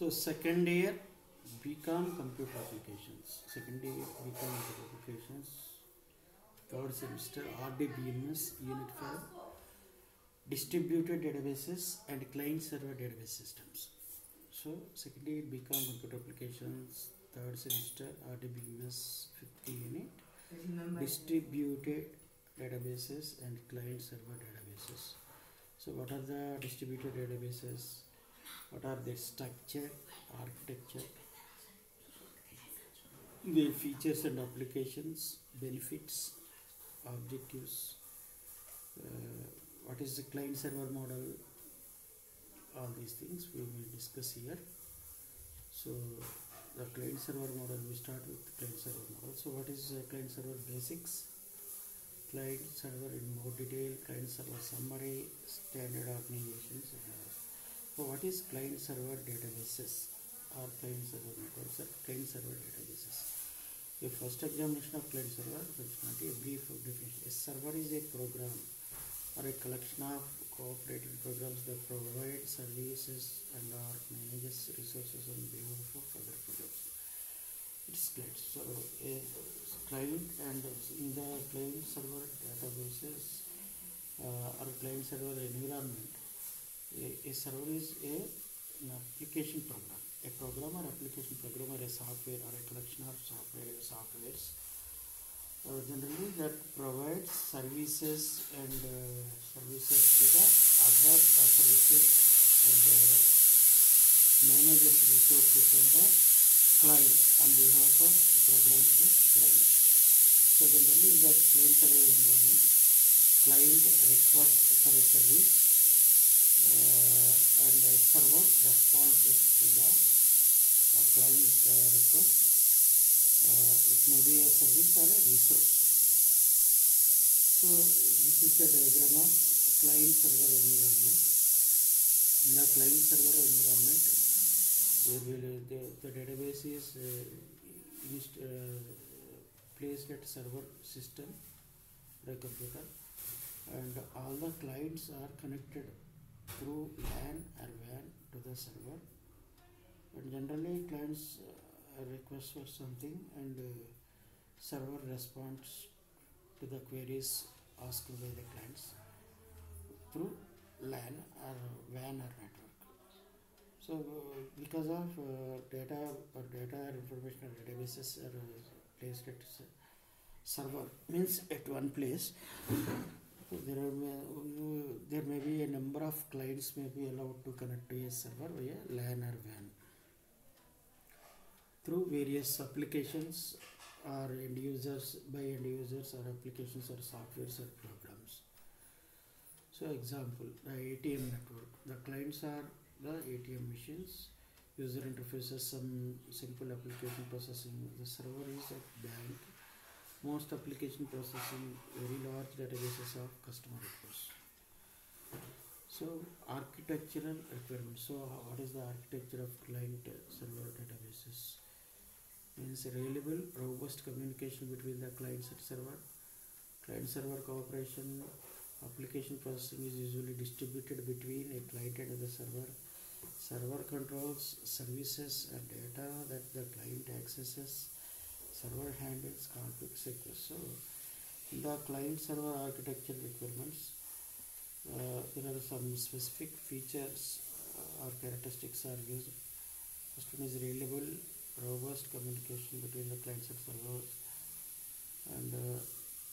So second year BCom computer applications. Second year BCom computer applications. Third semester RDBMS unit 5 distributed databases and client server database systems. So second year BCom computer applications. Third semester RDBMS 50 unit distributed databases and client server databases. So what are the distributed databases? What are their structure, architecture, their features and applications, benefits, objectives, uh, what is the client server model, all these things we will discuss here. So the client server model, we start with client server model. So what is uh, client server basics? Client server in more detail, client server summary, standard organizations. and. So what is client server databases or client server networks or client server databases? The first examination of client server, functionality, a brief definition. A server is a program or a collection of cooperative programs that provide services and or manages resources on behalf of other programs. It's client. So a client and in the client server databases uh, or client server environment, a, a server is a, an application program. A program or application program or a software or a collection of software softwares uh, generally that provides services and uh, services to the other uh, services and uh, manages resources on the client on behalf of the program client. So generally in the client server environment, client requests for a service uh, and the server responses to the client uh, request uh, it may be a service or a resource. So this is the diagram of client server environment. In the client server environment, will the, the database is inst, placed at server system, the computer, and all the clients are connected through LAN or WAN to the server. And generally, clients uh, request for something and uh, server responds to the queries asked by the clients through LAN or WAN or network. So uh, because of uh, data or data or information or databases are uh, placed at server means at one place there may, uh, there may be a number of clients may be allowed to connect to a server via LAN or WAN through various applications or end users by end users or applications or softwares or programs. So example, the ATM network. The clients are the ATM machines. User interfaces some simple application processing. The server is a bank. Most application processing very large databases of customer records. So architectural requirements. So what is the architecture of client server databases? means reliable, robust communication between the client and server. Client server cooperation, application processing is usually distributed between a client and the server. Server controls services and data that the client accesses. Server handles conflicts requests. So, in the client server architecture requirements, uh, there are some specific features uh, or characteristics are used. First one is reliable, robust communication between the clients and servers and uh,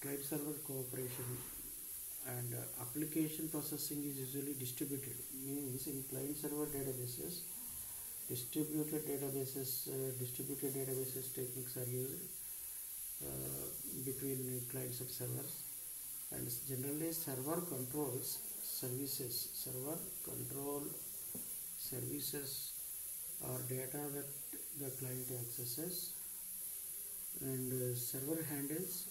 client server cooperation and uh, application processing is usually distributed means in client server databases distributed databases uh, distributed databases techniques are used uh, between clients and servers. And generally server controls services. Server control services or data that the client accesses. And uh, server handles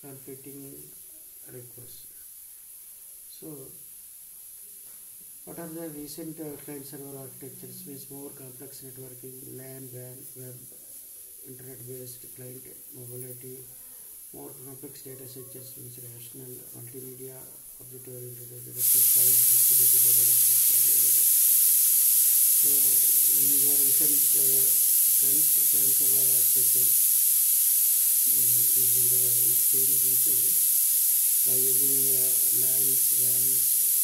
conflicting requests. So, what are the recent uh, client server architectures? Means more complex networking, LAN, WAN, web, internet based client mobility, more complex data structures means rational, multimedia, object oriented, size, distributed are available. So in the recent uh, trends, client server architecture mm, is in the into by using uh, LANs, WANs,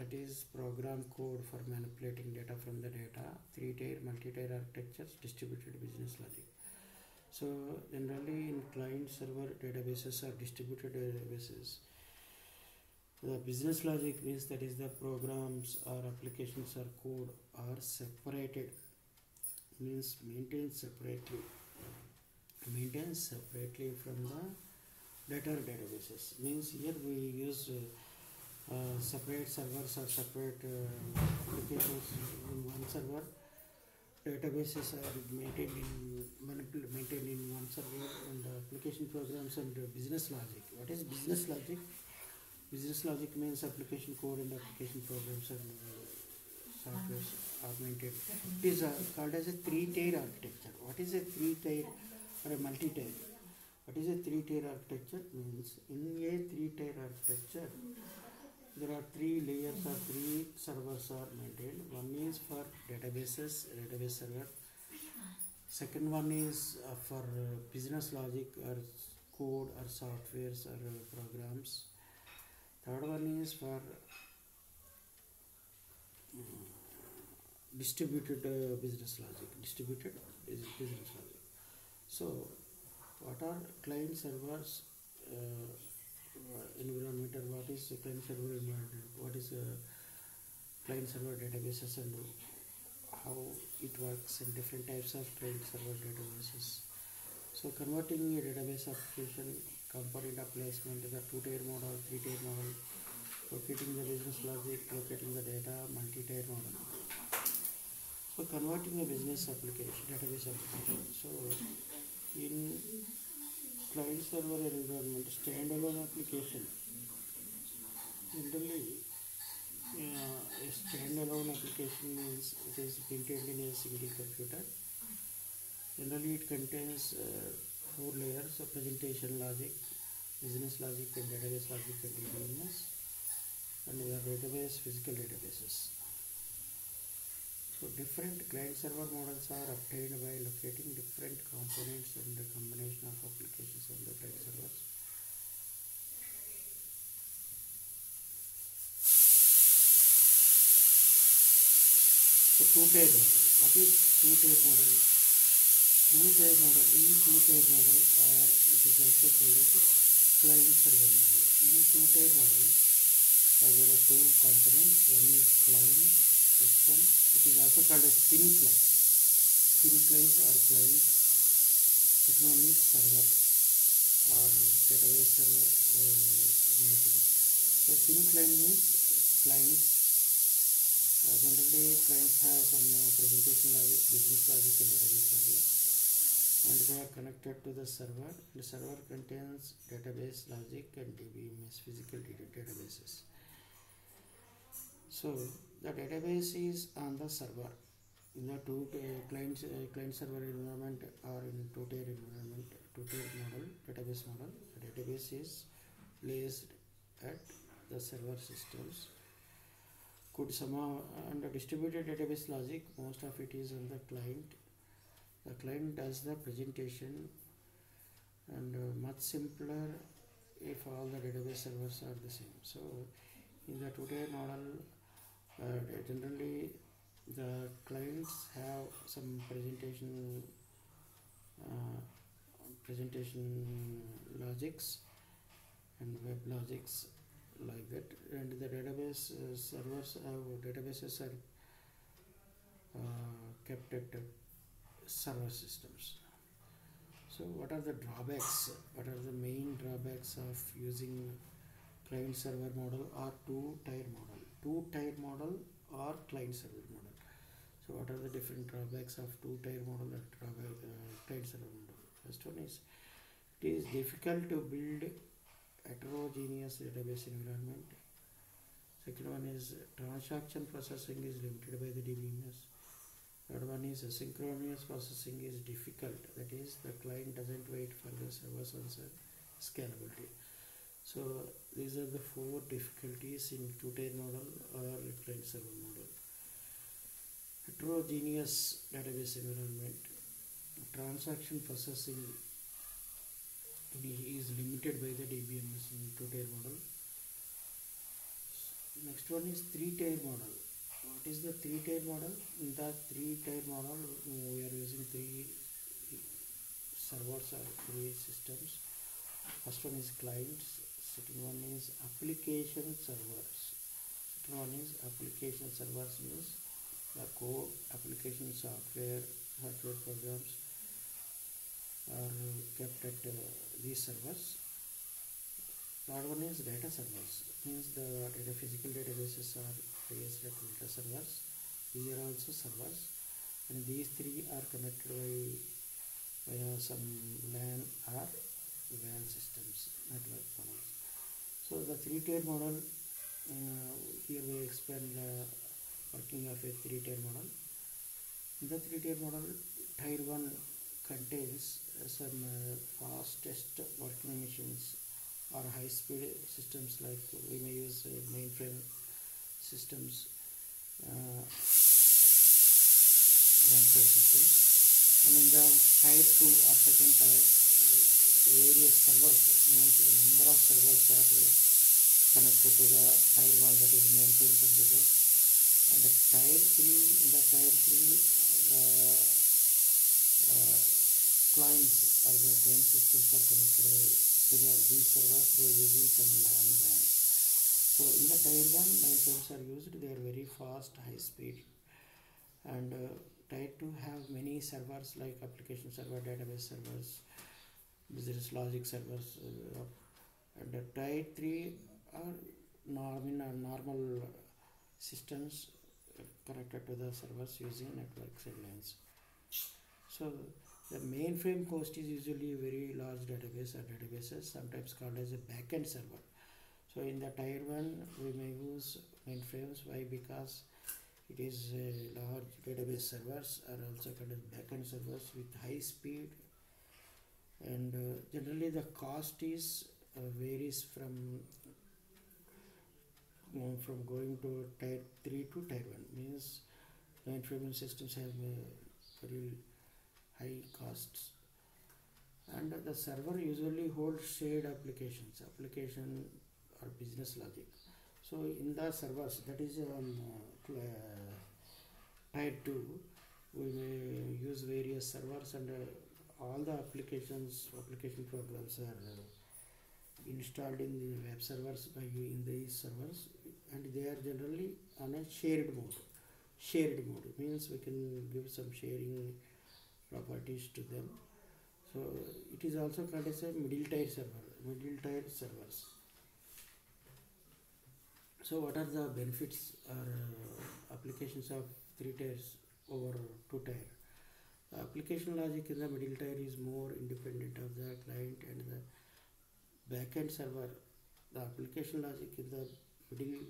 that is program code for manipulating data from the data, three-tier, multi-tier architectures, distributed business logic. So, generally in client-server databases or distributed databases, the business logic means that is the programs or applications or code are separated means maintained separately maintained separately from the data databases means here we use uh, uh, separate servers or separate uh, applications in one server. Databases are maintained in maintained in one server and application programs and business logic. What is business logic? Business logic means application code and application programs and uh, software are maintained it is uh, called as a three-tier architecture. What is a three-tier or a multi-tier? What is a three-tier architecture? Means in a three-tier architecture there are three layers or three servers are maintained. One is for databases database server. Second one is uh, for uh, business logic or code or softwares or uh, programs. Third one is for mm, distributed uh, business logic distributed bus- business logic. So what are client servers uh, environment what is client server environment what is client server databases and how it works in different types of client server databases. So converting a database application component of placement is a two-tier model three-tier model locating the business logic locating the data multi-tier model. So converting a business application database application. So client server environment standalone application. Generally uh, a standalone application means it is maintained in a single computer. Generally it contains uh, four layers of presentation logic business logic and database logic and DBMS and we have database physical databases. So different client server models are obtained by locating different components and the तो two stage है okay two stage model two stage model in two stage model और जिसे ऐसे खोल रहे client server model in two stage model और two confident one is client system it is also called skin client skin client और client economic server और database server so skin client means client Generally, clients have some uh, presentation logic, business logic, and database logic, and they are connected to the server. The server contains database logic and DBMS physical data databases. So the database is on the server in the two uh, client uh, client server environment or in two tier environment two tier model database model the database is placed at the server systems could somehow under distributed database logic most of it is on the client. The client does the presentation and uh, much simpler if all the database servers are the same. So in the today model uh, generally the clients have some presentation uh, presentation logics and web logics like that and the database uh, servers have databases are uh, kept at uh, server systems. So what are the drawbacks? What are the main drawbacks of using client server model or two tier model? Two tier model or client server model. So what are the different drawbacks of two tier model and drawback, uh, client server model? First one is It is difficult to build heterogeneous database environment. Second one is transaction processing is limited by the DBMS. Third one is asynchronous processing is difficult. That is, the client doesn't wait for the server's answer. Scalability. So these are the four difficulties in two-tier model or client server model. Heterogeneous database environment. Transaction processing is limited by the DBMS in two-tier model. Next one is three-tier model. What is the three-tier model? In the three-tier model, we are using three servers or three systems. First one is clients. Second one is application servers. Second one is application servers means the core application software software programs are kept at uh, these servers. Third one is data servers means the data physical databases are placed at data servers. These are also servers, and these three are connected by via some LAN or WAN systems, network models. So the three-tier model uh, here we explain the working of a three-tier model. In the three-tier model, tier one contains uh, some uh, fastest working machines or high-speed systems like we may use uh, mainframe systems, uh, mainframe systems. And in the tier two or second type uh, various servers, means the number of servers are connected to the tier one that is mainframe computers. And the tier three, in the three, the uh, clients or the client systems are connected by, to the, these servers by using some LAN WAN. So in the tier one, mainframes are used. They are very fast, high speed, and uh, tier two have many servers like application server, database servers, business logic servers, uh, and the tier three are normal, normal systems connected to the servers using network lines. So the mainframe host is usually a very large database or databases, sometimes called as a backend server. So in the tier one, we may use mainframes. Why? Because it is large database servers are also called as backend servers with high speed, and uh, generally the cost is uh, varies from uh, from going to tier three to tier one. Means mainframe systems have very high costs. And the server usually holds shared applications application or business logic. So in the servers that is um, uh, tier 2 we may use various servers and uh, all the applications application programs are uh, installed in the web servers by in these servers and they are generally on a shared mode. Shared mode means we can give some sharing properties to them. So it is also called as a middle tier server, middle tier servers. So what are the benefits or uh, applications of three tiers over two tier? The application logic in the middle tier is more independent of the client and the backend server. The application logic in the middle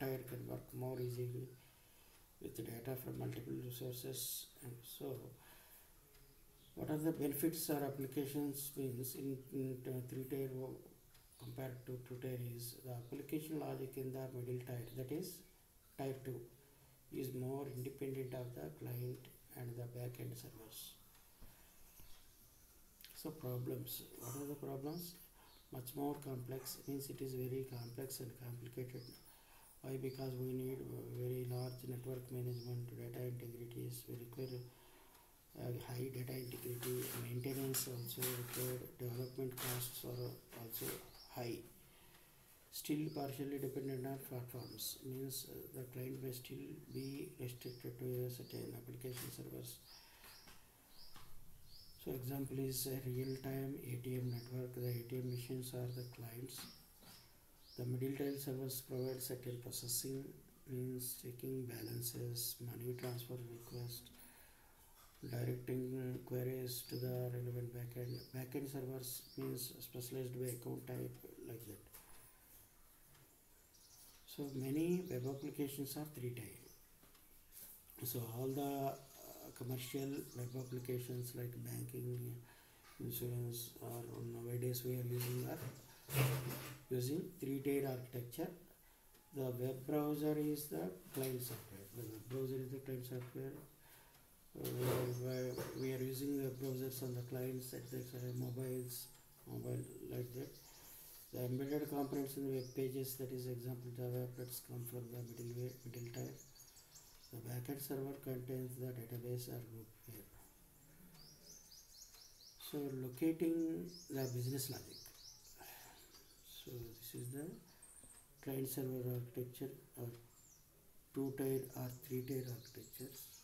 tier can work more easily with data from multiple resources and so what are the benefits or applications means in, in three tier compared to two tier is the application logic in the middle tier that is tier 2 is more independent of the client and the backend servers. So problems what are the problems? Much more complex means it is very complex and complicated. Why? Because we need very large network management data integrity is require uh, high data integrity maintenance also required development costs are also high. Still partially dependent on platforms means uh, the client may still be restricted to a certain application servers. So example is a real-time ATM network. The ATM machines are the clients. The middle tier servers provide certain processing means checking balances money transfer request directing queries to the relevant backend. Backend servers means specialized account type like that. So many web applications are three tier. So all the uh, commercial web applications like banking, insurance, or nowadays we are using are using three tier architecture. The web browser is the client software. The web browser is the client software. Where we are using the browsers on the clients at the uh, mobiles, mobile like that. The embedded components in the web pages, that is example Java applets come from the middleware, middle tier. The backend server contains the database or group here. So locating the business logic. So this is the client server architecture or two tier or three tier architectures.